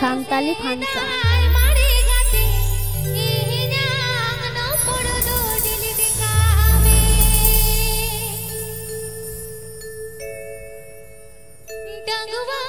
Santali function ডাঙ্গুয়া